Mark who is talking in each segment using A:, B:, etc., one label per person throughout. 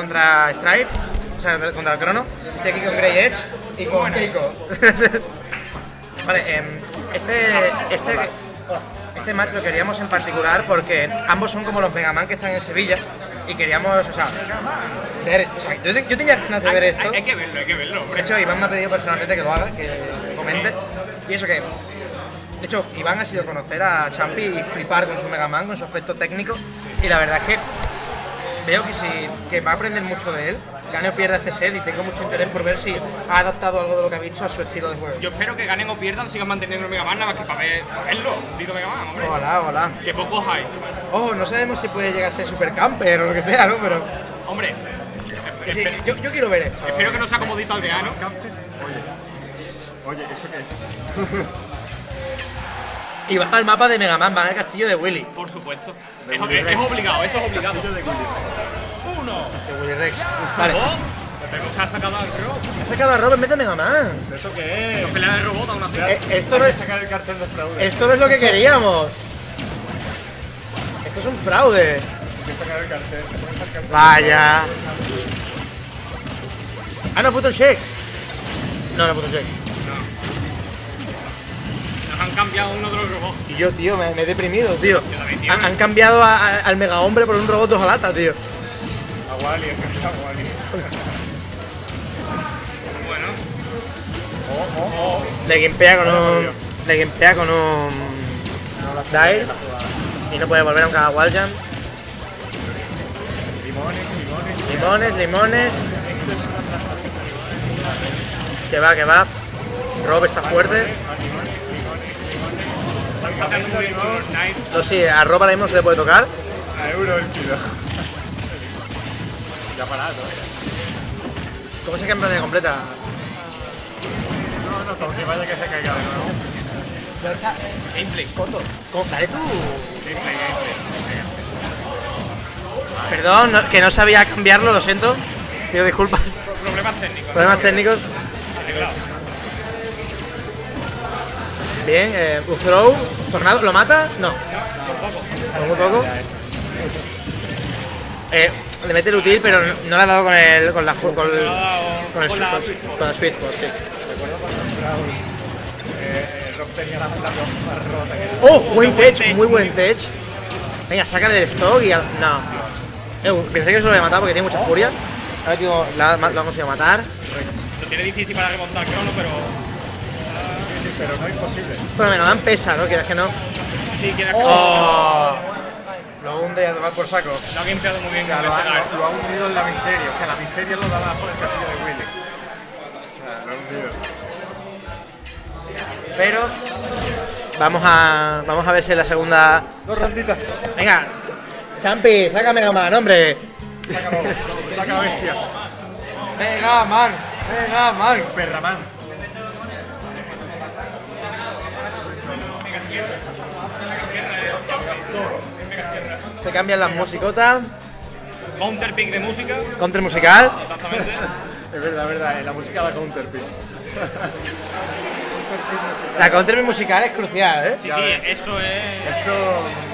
A: contra Strife, o sea, contra Crono. Estoy aquí con Grey Edge y con Keiko. vale, em, este, este, este match lo queríamos en particular porque ambos son como los Mega Man que están en Sevilla y queríamos, o sea, ver esto. O sea, yo, te- yo tenía ganas de ver esto.
B: Hay, hay que verlo, hay que verlo,
A: De hecho, Iván me ha pedido personalmente que lo haga, que comente. Y eso que. De hecho, Iván ha sido conocer a Champi y flipar con su Mega Man, con su aspecto técnico. Y la verdad es que veo que, si, que va a aprender mucho de él. Gane o pierda este set y tengo mucho interés por ver si ha adaptado algo de lo que ha visto a su estilo de juego.
B: Yo espero que ganen o pierdan, sigan manteniendo el Mega Man nada más que para, ver, para verlo. Dito Mega Man, hombre.
A: Hola, hola.
B: Que pocos hay.
A: Oh, no sabemos si puede llegar a ser super camper o lo que sea, ¿no? Pero.
B: Hombre,
A: sí, yo, yo quiero ver esto.
B: espero que no sea como Dito Aldeano.
C: Oye, ¿eso qué es?
A: Y va al mapa de Mega Man, va al castillo de Willy.
B: Por supuesto. Es, es- es obligado, eso es obligado. Uno.
A: De Willy Rex. Vale.
B: Tenemos que ha sacado al Rob.
A: Ha sacado a Robert Meta Mega Man.
C: ¿Esto qué es?
B: Pelea de robot aún así.
A: Eh, esto no es.
C: sacar el cartel de fraude.
A: Esto no es lo que queríamos. Esto es un fraude.
C: Hay que sacar el cartel. Se puede sacar el cartel.
A: Vaya. Ah, no, Photon Shake. No, no, Photon Shake.
B: Han cambiado uno de los robots.
A: Y yo, tío, me, me he deprimido, tío.
B: Yo también, tío.
A: Han, han cambiado a- a- al mega hombre por un robot de hojalata, tío.
C: A Wally, Wally.
B: Bueno,
C: Oh, oh, oh.
A: Le gimpea con un. Le gimpea con un. Dire. Y no puede volver aunque haga wall jump.
C: Limones, limones.
A: Limones, limones. Que va, que va. Rob está fuerte. No, sí, a Rob ahora mismo se le puede tocar.
C: A euro el kilo. Ya parado, ¿eh?
A: ¿Cómo se cambia de completa?
C: No, no, con que vaya que se caiga de nuevo.
B: Gameplay.
A: ¿Cómo? Dale tú.
C: Gameplay, gameplay.
A: Perdón, no- que no sabía cambiarlo, lo siento. Pido disculpas.
B: Problemas técnicos.
A: Problemas técnicos. Bien, eh, un throw. Tornado, ¿lo mata? No. Por muy poco. Eh, le mete el util, pero no, no le ha dado con el. con la. con, con el
B: con
A: con, con el Switch Spot, sí.
C: Recuerdo cuando eh, Rob tenía la rota.
A: ¡Oh! Buen tech, muy buen tech. Venga, sácale el stock y. al- No. Eh, pensé que se lo había matado porque tiene mucha furia. Ahora tío, lo ha conseguido matar.
B: Lo tiene difícil para remontar Crono, pero
C: Pero no imposible.
A: Pero Mega Man pesa, ¿no? Quieras que no.
B: sí quiere
A: ¡Oh! Lo hunde a tomar por saco.
B: Lo ha limpiado muy bien
C: O sea,
B: con
C: lo ha, lo, lo hundido en la miseria. O sea, la miseria lo daba por el castillo de Willy. O sea, lo ha hundido.
A: Pero vamos a vamos a ver si en la segunda.
C: Dos ronditas.
A: Venga, Champi, saca Mega Man, hombre.
C: Sácalo. Saca la bestia.
A: Mega Man, Mega Man.
C: Perraman.
A: Se cambian las musicotas.
B: Counter pick de música,
A: Counter musical.
B: exactamente.
C: Es verdad, es verdad. La música da counterpick.
A: La counter musical es crucial, ¿eh?
B: Sí, sí, eso es.
C: Eso.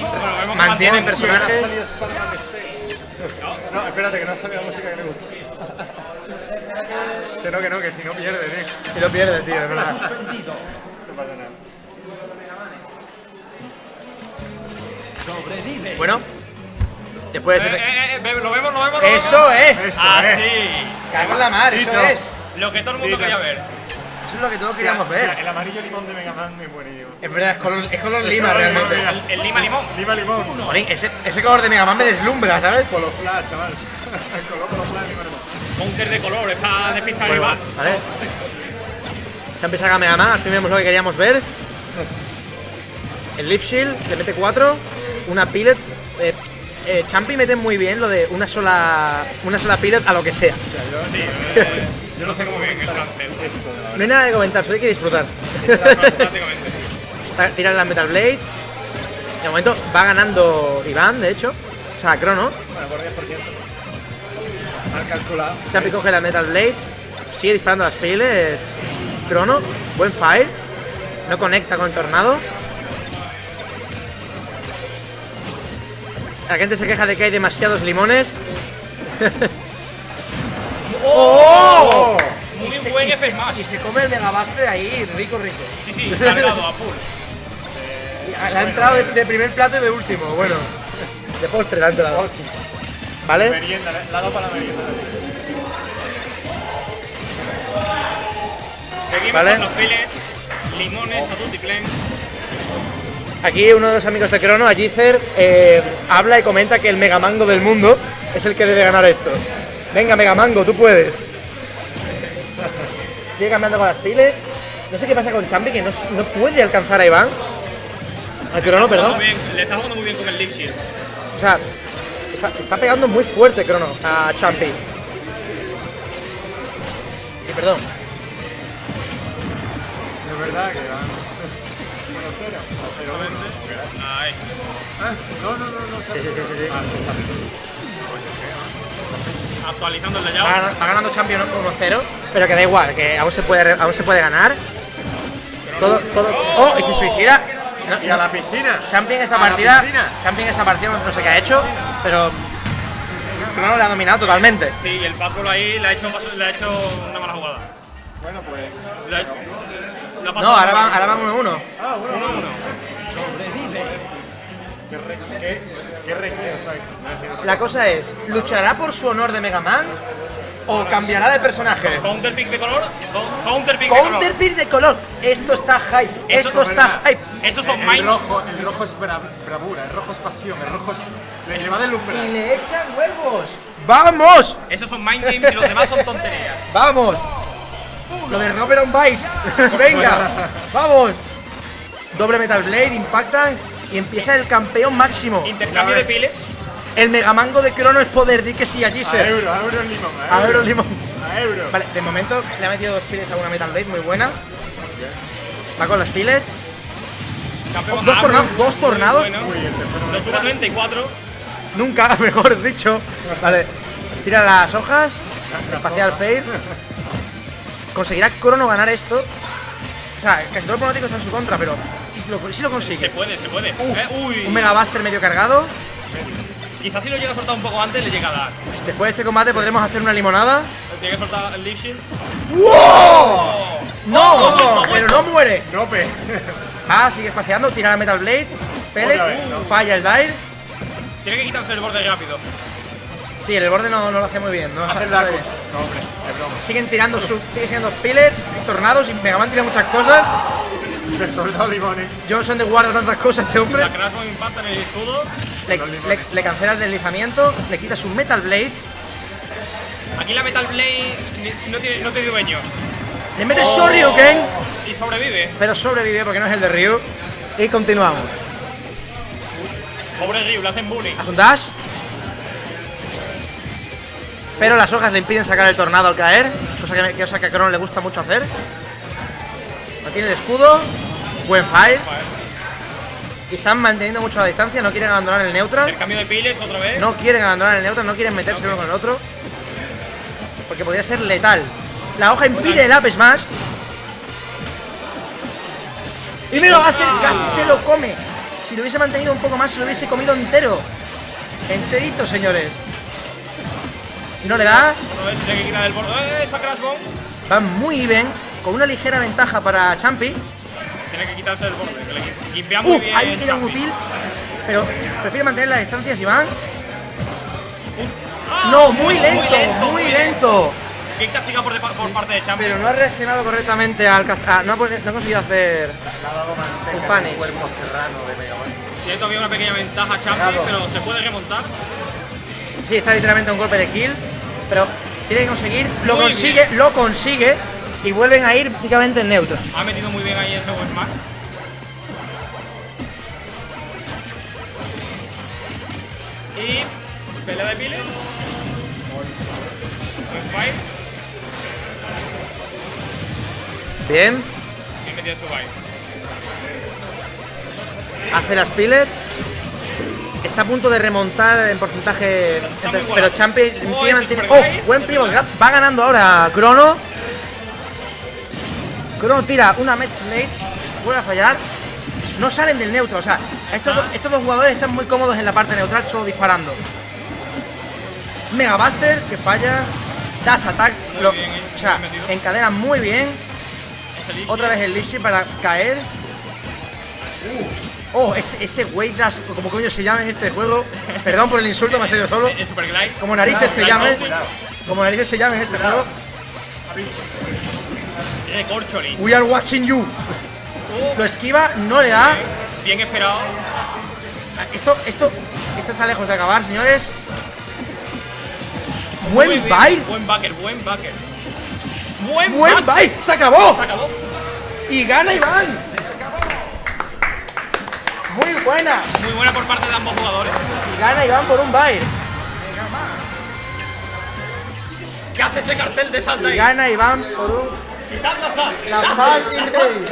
B: Bueno,
A: Mantiene personajes.
C: No, espérate, que no ha salido la música que le gusta. que no, que no, que si no pierde, tío.
A: Si lo pierdes, tío, es verdad.
C: No pasa nada.
A: Bueno, después
B: Eh,
A: de.
B: eh, eh, ve- lo vemos, lo vemos, lo
A: ¡Eso
B: vemos.
A: es!
C: Eso
B: Ah,
C: es.
A: ¡Cago en la mar! ¡Eso
C: Ditos.
A: es!
B: Lo que todo el mundo
C: Ditos.
B: quería ver.
A: Eso es lo que todos
C: O sea,
A: queríamos
C: o sea,
A: ver.
C: el amarillo limón de Mega Man es buenísimo.
A: Es verdad, es color, es color lima realmente.
B: El, el lima limón.
C: Lima limón.
A: Ese, ese color de Mega Man me deslumbra, ¿sabes?
C: Color flash, chaval. El color color flash, lima limón.
B: Counter de color, está despistado
A: Bueno,
B: igual.
A: Vale. Champi saca Mega Man, así vemos lo que queríamos ver. El Leaf Shield, le mete 4. Una Pillet. Eh, eh, Champi mete muy bien lo de una sola una sola Pillet a lo que sea.
B: Sí, eh, yo no sé cómo el cancel.
A: No hay nada de comentar, solo hay que disfrutar. Está- Tiran las Metal Blades. De momento va ganando Iván, de hecho. O sea, Crono.
C: Bueno, por 10%. Mal calculado.
A: Champi coge la Metal Blade. Sigue disparando las Pillets. Crono. Buen fire. No conecta con el tornado. La gente se queja de que hay demasiados limones. ¡Oh!
B: Muy
A: se-
B: buen F smash.
A: Y se come el Megabuster ahí, rico, rico.
B: Sí, sí, cargado a full.
A: Le ha entrado de, de primer plato y de último, bueno. De postre le ha entrado. ¿Vale?
C: Merienda, le ha dado para la merienda.
B: Seguimos
A: Vale.
B: con los files, limones, Tutiplén.
A: Aquí uno de los amigos de Crono, Ajizer, eh, habla y comenta que el Megamango del mundo es el que debe ganar esto. Venga, Megamango, tú puedes. Sigue cambiando con las piles. No sé qué pasa con Champi, que no, no puede alcanzar a Iván. A Crono, perdón.
B: Bien, le está jugando muy bien con el Leaf Shield.
A: O sea, está, está pegando muy fuerte Crono a Champi. Y perdón.
C: Es verdad que van 1-0.
B: Ahí.
C: Ah, no, no, no, no.
A: Sí, sí, sí.
B: Actualizando el
A: Va,
B: layout.
A: gana- va ganando Champion 1-0, pero que da igual, que aún se puede, aún se puede ganar. Todo, todo. ¡Oh! Y se suicida. No,
C: Y a la piscina.
A: Champion esta
C: A
A: partida. Champion esta partida no, no sé qué ha hecho, pero. Crono le ha dominado totalmente.
B: Sí, y el password ahí le ha hecho, le ha hecho una mala jugada.
C: Bueno, pues.
A: No, ahora van, ahora van 1-1.
C: Ah, bueno,
B: Uno, uno.
C: qué re- qué- qué
A: La cosa es, ¿luchará por su honor de Mega Man? ¿O cambiará de personaje?
B: Counter pick de color. con- Counter pick de color.
A: Counterpick de color. Esto está hype.
B: Eso
A: Esto
B: es
A: está
C: verdad.
A: hype.
B: Esos son
C: El
B: mind.
C: rojo, el rojo es bra- bravura, el rojo es pasión, el rojo es. Le,
A: Y le echan huevos. ¡Vamos!
B: Esos son mind games y los demás son tonterías.
A: ¡Vamos! Lo de Robert on Bite. Venga, vamos. Doble Metal Blade, impactan y empieza el campeón máximo.
B: Intercambio de piles.
A: El Megamango de Crono es poder, di que sí a
C: A
A: Giser.
C: euro, a euro el limón.
A: A ver, Limón.
C: A euro.
A: Vale, de momento le ha metido dos piles a una Metal Blade muy buena. Va con las pillets.
B: Campeón
A: Dos
B: Arrow,
A: tornados, dos
B: muy
A: tornados.
B: bueno. Sube a 34.
A: Nunca, mejor dicho. Vale, tira las hojas. Espacial Fade. ¿Conseguirá Crono ganar esto? O sea, casi todos los pronósticos están en su contra, pero y lo- sí lo
B: Se
A: consigue.
B: puede, se puede.
A: Uh,
B: Eh, Uy.
A: un Megabuster medio cargado.
B: Quizás si lo llega a soltar un poco antes le llega a dar.
A: Después de este combate podremos hacer una limonada.
B: Tiene que soltar el Leaf Shield.
A: ¡No! Pero no muere.
C: No, pe.
A: Ah, sigue espaciando, tira la Metal Blade. Pellets,
C: Otra vez, ¿no?
A: falla el Dire.
B: Tiene que quitarse el borde rápido.
A: Sí, el borde no, no lo hace muy bien. No hace bien.
C: cosa. No, hombre, es broma.
A: Siguen tirando su, sigue siendo pellets, tornados y Megaman tira muchas cosas.
C: El soldado limones.
A: Johnson de guarda tantas cosas este hombre.
B: La Crash Bomb impacta en el escudo.
A: Le, cancela el deslizamiento, le quita su Metal Blade,
B: Aquí la Metal Blade no tiene, no tiene dueño.
A: le mete Shoryuken,
B: Y sobrevive.
A: pero sobrevive porque no es el de Ryu. Y continuamos.
B: Pobre Ryu, le hacen bullying.
A: Haz un dash. Pero las hojas le impiden sacar el tornado al caer, cosa que, cosa que a Crono le gusta mucho hacer. Mantiene el escudo, buen fire. Y están manteniendo mucho la distancia, no quieren abandonar el neutral.
B: El cambio de piles otra vez.
A: No quieren abandonar el neutral, no quieren meterse uno con el otro. Porque podría ser letal. La hoja impide el up smash. Y Mega Buster casi se lo come. Si lo hubiese mantenido un poco más, se lo hubiese comido entero. Enterito, señores. No le da.
B: Otra vez tiene que quitar el borde. ¡Eh!
A: Va muy bien. Con una ligera ventaja para Champi.
B: Tiene que quitarse el borde. Que le muy
A: Uf,
B: bien.
A: ahí era un útil. Pero prefiere mantener las distancias, Iván.
B: ¡Ah!
A: No, muy lento, muy lento.
B: Bien castigado por, parte de Champi.
A: Pero no ha reaccionado correctamente al cast- ah, no, ha, pon- no ha conseguido hacer.
C: Le ha dado manteca
A: Un
C: el cuerpo serrano de Mega Man.
B: Tiene todavía una pequeña ventaja Champi, pero se puede remontar.
A: Sí, está literalmente a un golpe de kill. Pero tiene que conseguir. Lo
B: Muy
A: consigue,
B: bien.
A: lo consigue. Y vuelven a ir prácticamente en neutro.
B: Ha metido muy bien ahí ese buen smash. Y pelea de piles.
A: Bien.
B: Bien metido su bite.
A: Hace las pillets. Está a punto de remontar en porcentaje. Pero
B: igualado.
A: Champi
B: Oh,
A: sigue manteniendo. ¡Oh!
B: guy.
A: Buen grab. Va ganando ahora Crono. Crono tira una Met Blade. Vuelve a fallar. No salen del neutro. O sea, estos, dos- estos dos jugadores están muy cómodos en la parte neutral, solo disparando. Megabuster que falla. dash attack, lo-
B: bien, eh,
A: o sea, encadena muy bien. Otra vez el Lichi para caer. Oh, ese, ese weight dash, o como coño se llama en este juego. Perdón por el insulto, me ha salido solo. Como narices se
B: Cuidado,
A: llame.
B: cuidado.
A: Como narices se llame en este juego. We are watching you.
B: Oh,
A: Lo esquiva, no le da.
B: bien esperado.
A: Esto, esto, esto está lejos de acabar, señores. Buen
B: bien.
A: bite.
B: Buen backer, buen backer. Buen,
A: Buen bite. Se acabó.
B: Se acabó.
A: Y gana Iván. Muy buena.
B: Muy buena por parte de ambos jugadores.
A: Y gana Iván por un bite.
B: ¿Qué hace ese cartel de salta
A: Y gana Iván por un
B: Quitad la sal.
A: la sal in